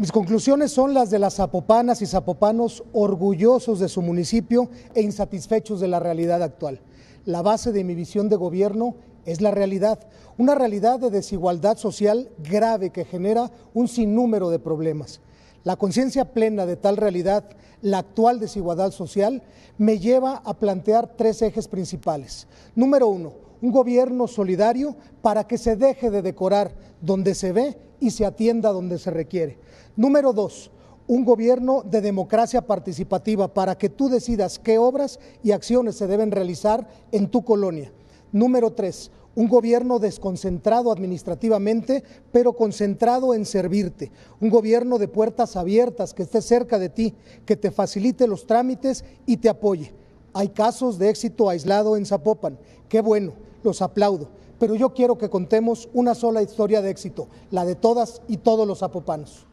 Mis conclusiones son las de las zapopanas y zapopanos orgullosos de su municipio e insatisfechos de la realidad actual. La base de mi visión de gobierno es la realidad, una realidad de desigualdad social grave que genera un sinnúmero de problemas. La conciencia plena de tal realidad, la actual desigualdad social, me lleva a plantear tres ejes principales. Número uno, un gobierno solidario para que se deje de decorar donde se ve y se atienda donde se requiere. Número dos, un gobierno de democracia participativa para que tú decidas qué obras y acciones se deben realizar en tu colonia. Número tres, un gobierno desconcentrado administrativamente, pero concentrado en servirte. Un gobierno de puertas abiertas, que esté cerca de ti, que te facilite los trámites y te apoye. Hay casos de éxito aislado en Zapopan. Qué bueno, los aplaudo. Pero yo quiero que contemos una sola historia de éxito, la de todas y todos los zapopanos.